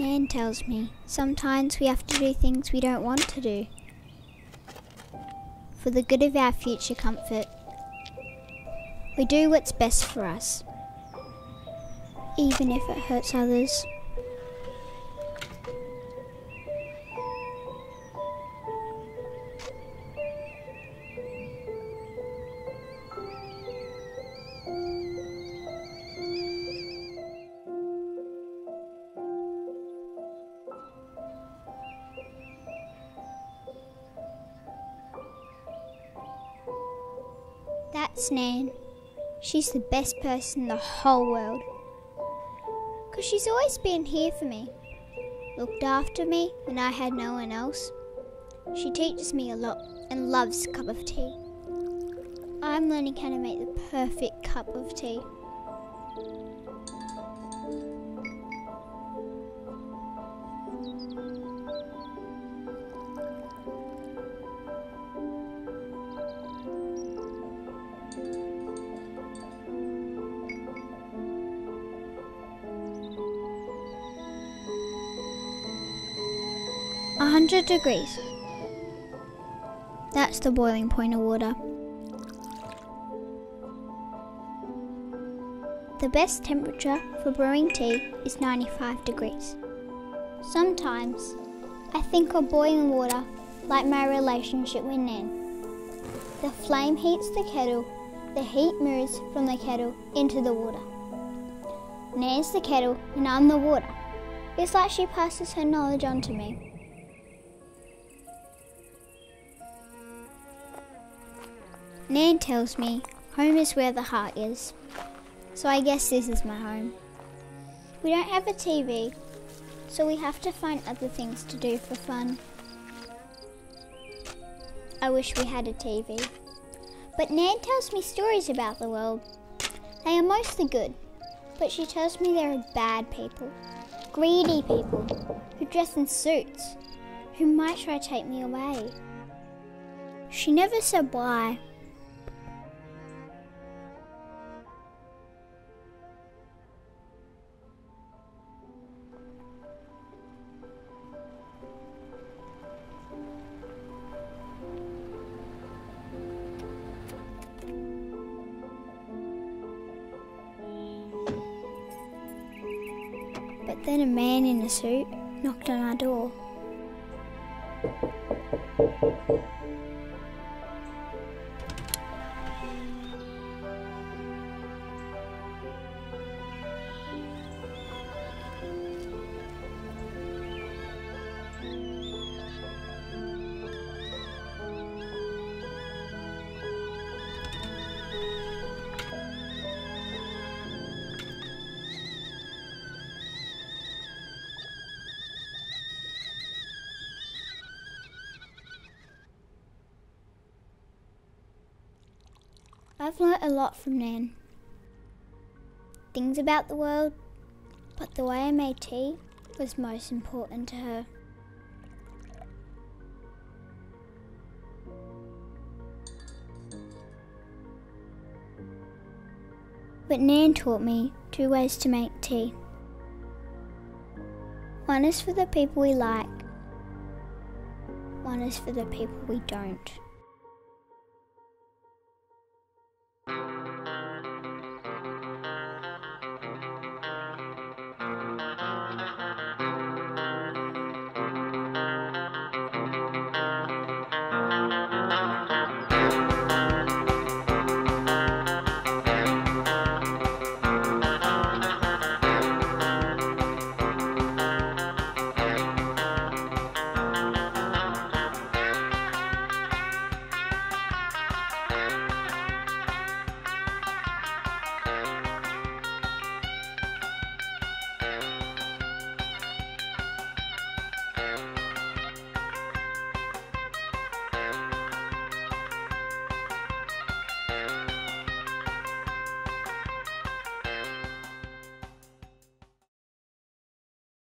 Nan tells me sometimes we have to do things we don't want to do for the good of our future comfort. We do what's best for us, even if it hurts others. That's Nan. She's the best person in the whole world. Because she's always been here for me, looked after me when I had no one else. She teaches me a lot and loves a cup of tea. I'm learning how to make the perfect cup of tea. A hundred degrees. That's the boiling point of water. The best temperature for brewing tea is 95 degrees. Sometimes I think of boiling water like my relationship with Nan. The flame heats the kettle, the heat moves from the kettle into the water. Nan's the kettle and I'm the water. It's like she passes her knowledge on to me. Nan tells me home is where the heart is. So I guess this is my home. We don't have a TV, so we have to find other things to do for fun. I wish we had a TV. But Nan tells me stories about the world. They are mostly good, but she tells me there are bad people, greedy people, who dress in suits, who might try to take me away. She never said why, then a man in a suit knocked on our door. I've learnt a lot from Nan. Things about the world, but the way I made tea was most important to her. But Nan taught me two ways to make tea. One is for the people we like, one is for the people we don't.